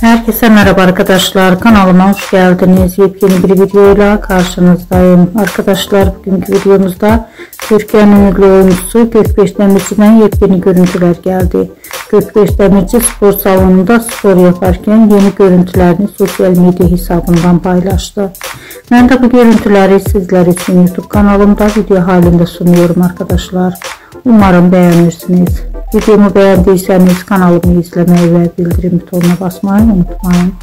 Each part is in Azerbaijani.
Herkese merhaba arkadaşlar. Kanalıma hoş geldiniz. Yepyeni bir videoyla karşınızdayım. Arkadaşlar bugünkü videomuzda Türkiye'nin ünlü oyuncusu Gökbeş Demirci'den yepyeni görüntüler geldi. Gökbeş Demirci spor salonunda spor yaparken yeni görüntülerini sosyal medya hesabından paylaştı. Ben de bu görüntüleri sizler için YouTube kanalımda video halinde sunuyorum arkadaşlar. Umarım beğenirsiniz. Videomu beğendiyseniz kanalımı izlemeyi ve bildirim butonuna basmayı unutmayın.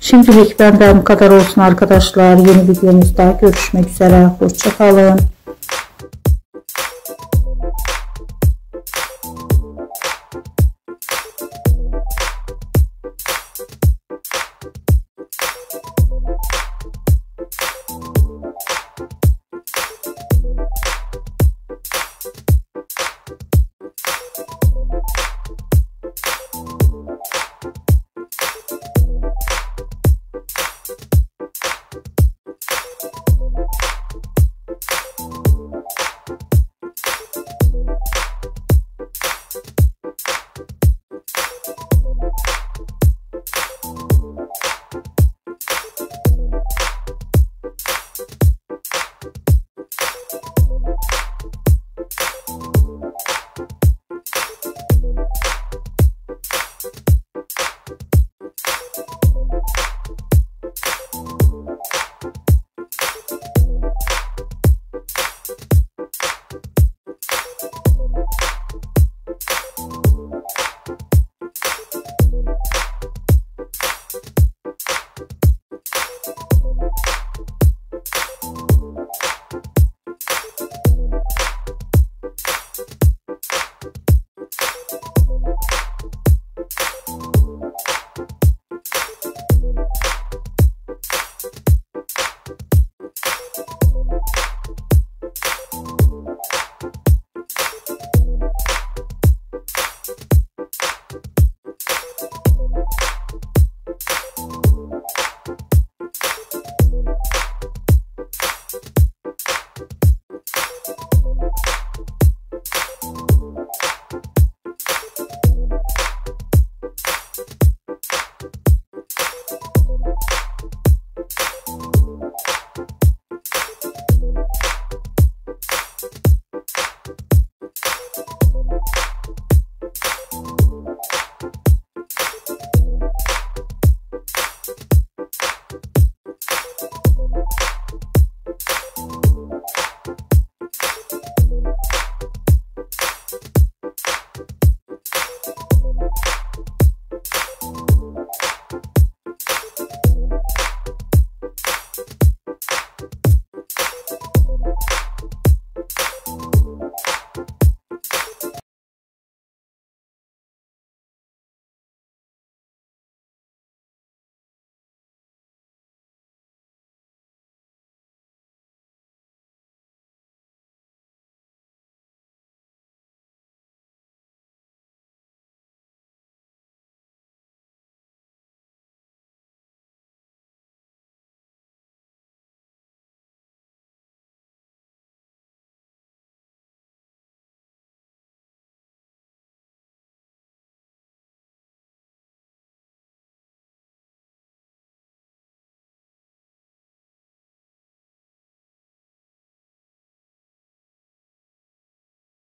Şimdilik benden bu kadar olsun arkadaşlar. Yeni videomuzda görüşmek üzere. Hoşçakalın.